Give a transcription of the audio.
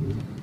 Mm-hmm.